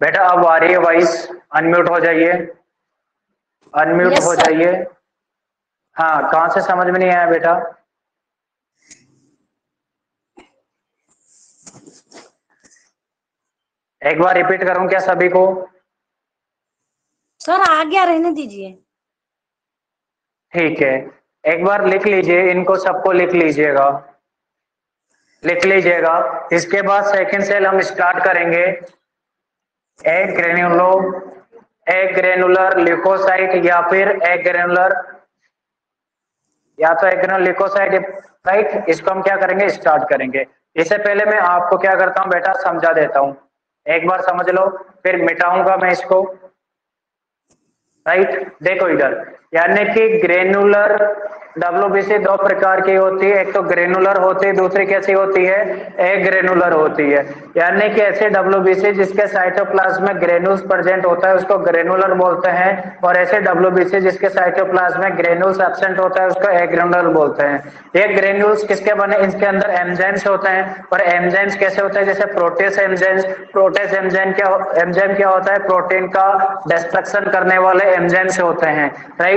बेटा अब आ रही है वॉइस अनम्यूट हो जाइए। अनम्यूट Yes, हो जाइए। हाँ कहाँ से समझ में नहीं आया बेटा? एक बार रिपीट करूँ क्या सभी को? सर आ गया रहने दीजिए। ठीक है। एक बार लिख लीजिए इनको सबको लिख लीजिएगा। लिख लीजिएगा। इसके बाद सेकंड सेल हम स्टार्ट करेंगे। ए एग्रेनुलर लिकोसाइट या फिर एग्रेनुलर ग्रेनुलर या तो एग्रेनुलर लिकोसाइट राइट इसको हम क्या करेंगे? स्टार्ट करेंगे। इससे पहले मैं आपको क्या करता हूँ बेटा? समझा देता हूँ। एक बार समझ लो, फिर मिटाऊँगा मैं इसको। राइट देखो इधर। यानी कि ग्रेनुलर डब्ल्यूबीसी दो प्रकार की होती है। एक तो ग्रेनुलर होती है, दूसरी कैसी होती है? ए ग्रेनुलर होती है। यानी कि ऐसे डब्ल्यूबीसी जिसके साइटोप्लाज्म में ग्रेनुल्स प्रेजेंट होता है, उसको ग्रेनुलर बोलते हैं। और ऐसे डब्ल्यूबीसी जिसके साइटोप्लाज्म में ग्रेनुल्स एबसेंट होता है, उसको ए ग्रेनुलर बोलते हैं। ये ग्रेनुल्स किसके बने? इसके अंदर एंजाइम्स होते हैं। और एंजाइम्स कैसे होते हैं? जैसे प्रोटेस एंजाइम्स प्रोटेस एंजाइम क्या एंजाइम क्या होता है? प्रोटीन का डिस्ट्रक्शन करने वाले एंजाइम्स होते हैं। Right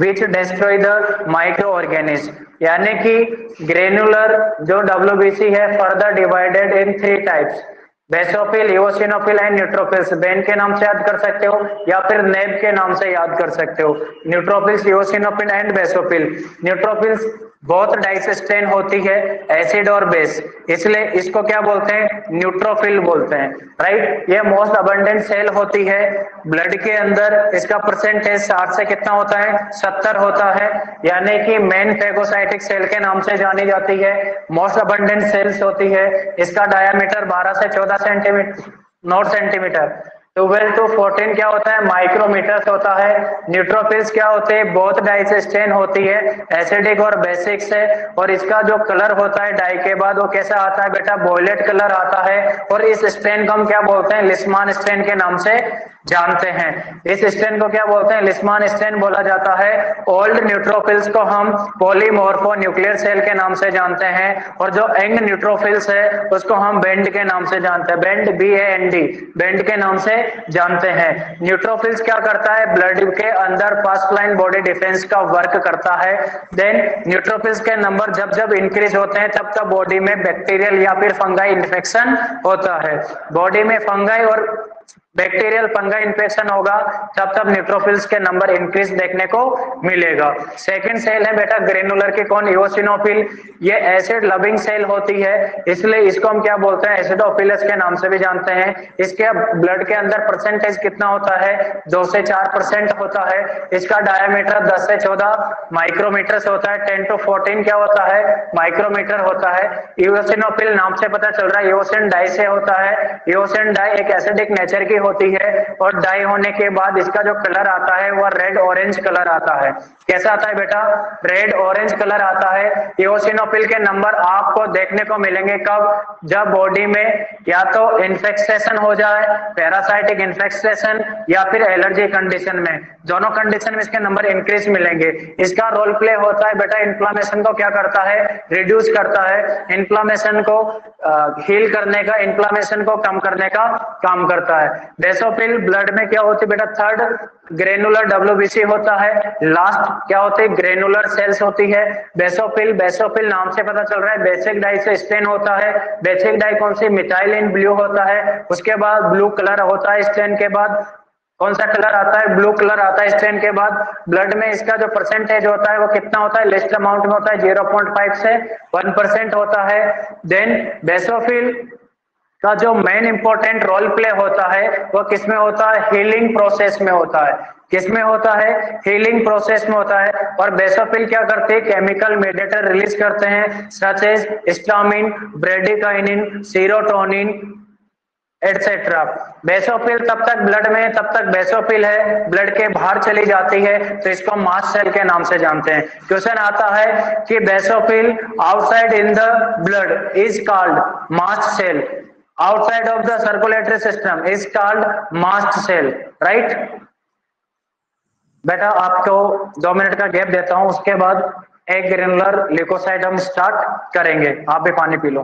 which destroy the microorganism यानी कि ग्रेनुलर जो डब्ल्यूबीसी है further divided in three types basophil eosinophil and neutrophils BEN के नाम से याद कर सकते हो या फिर नेब के नाम से याद कर सकते हो। Neutrophils eosinophil and basophil neutrophils बहुत डाइसिस्टेन होती है एसिड और बेस। इसलिए इसको क्या बोलते हैं? न्यूट्रोफिल बोलते हैं। राइट? ये मोस्ट अबंडेंट सेल होती है। ब्लड के अंदर इसका परसेंटेज साठ से कितना होता है? सत्तर होता है। यानी कि मेन फेगोसाइटिक सेल के नाम से जानी जाती है। मोस्ट अबंडेंट सेल्स होती है। इसका डायामीटर 12 से 14 सेंटीमीटर नौ सेंटीमीटर ट्वेल्व टू फोर्टीन क्या होता है? माइक्रोमीटर्स होता है। न्यूट्रोफिल्स क्या होते हैं? बहुत डाइसेस्टेन होती है। एसिडिक और बेसिक्स है और इसका जो कलर होता है डाई के बाद वो कैसा आता है बेटा? बॉयलेट कलर आता है। और इस स्ट्रेन को हम क्या बोलते हैं? लिस्मान स्ट्रेन के नाम से जानते हैं। इस स्ट्रेन को क्या बोलते हैं? लिस्मान स्ट्रेन बोला जाता है। ओल्ड न्यूट्रोफिल्स को हम पोलीमोर्फो न्यूक्लियर सेल के नाम से जानते हैं और जो यंग न्यूट्रोफिल्स है, उसको हम बेंड के नाम से जानते हैं। Band B A N D band के नाम से जानते हैं। न्यूट्रोफिल्स क्या करता है? ब्लड के अंदर फ़र्स्ट लाइन बॉडी डिफेंस का वर्क करता है। देन न्यूट्रोफिल्स के नंबर जब जब इंक्रीज होते हैं, तब तब बॉडी में बैक्टीरियल या फिर फंगाई इन्फेक्शन होता है। बॉडी में फंगाई और बैक्टीरियल फंगा इन्फेक्शन होगा, तब तब न्यूट्रोफिल्स के नंबर इंक्रीज देखने को मिलेगा। सेकंड सेल है बेटा ग्रेनुलर के कौन? इओसिनोफिल ये एसिड लविंग सेल होती है, इसलिए इसको हम क्या बोलते हैं? एसिडोफिलस के नाम से भी जानते हैं। इसके ब्लड के अंदर परसेंटेज कितना होता है? दो से चार परसेंट होता है। इसका डायमीटर 10 से 14 माइक्रोमीटर से होता है। टेन टू 14 क्या होता है? माइक्रोमीटर होता है। इओसिनोफिल नाम से पता चल रहा है। इओसिन डाई से होता है। इओसिन डाई एक एसिडिक नेचर की होती है और डाई होने के बाद इसका जो कलर आता है, वह रेड ऑरेंज कलर आता है। कैसा आता है बेटा? रेड ऑरेंज कलर आता है। इओसिनोफिल के नंबर आपको देखने को मिलेंगे कब? जब बॉडी में या तो इन्फेक्शन हो जाए पैरासाइटिक इन्फेक्शन या फिर एलर्जी कंडीशन में। दोनों कंडीशन में इसके नंबर इंक्रीज मिलेंगे। इसका रोल प्ले होता है बेटा इन्फ्लामेशन को क्या करता है? रिड्यूस करता है। इन्फ्लामेशन को हील करने का इन्फ्लामेशन को कम करने का काम करता है। बेसोफिल ब्लड में क्या होती बेटा? थर्ड ग्रेनुलर डब्ल्यूबीसी होता है। लास्ट क्या होते ग्रेनुलर सेल्स होती है। बेसोफिल बेसोफिल नाम से पता चल रहा है। बेसिक डाई से स्टेन होता है। बेसिक डाई कौन सी? मिथाइल इन ब्लू होता है। उसके बाद ब्लू कलर होता है स्टेन के बाद। कौन सा कलर आता है? ब्लू कलर आता है स्टेन के बाद। ब्लड में इसका जो परसेंटेज होता है वो कितना होता है? लिस्ट अमाउंट में होता है। 0.5 से 1 परसेंट होता है। देन बेसोफिल का जो मेन इंपॉर्टेंट रोल प्ले होता है, वो किसमें होता है? हीलिंग प्रोसेस में होता है। किसमें होता है? हीलिंग प्रोसेस में होता है। और बेसोफिल क्या करते हैं? केमिकल मेडिएटर रिलीज़ करते हैं such as histamine bradykinin serotonin etcetera basophil तब तक ब्लड में, तब तक बेसोफिल है। ब्लड के बाहर चली जाती है तो इसको मास्ट सेल के नाम से जानते हैं। क्वेश्चन आता है कि basophil outside in the blood is called mast cell outside of the circulatory system is called mast cell right बेटा आपको दो मिनट का गैप देता हूँ उसके बाद एक ग्रेनुलर लिकोसाइड हम स्टार्ट करेंगे आप भी पानी पी लो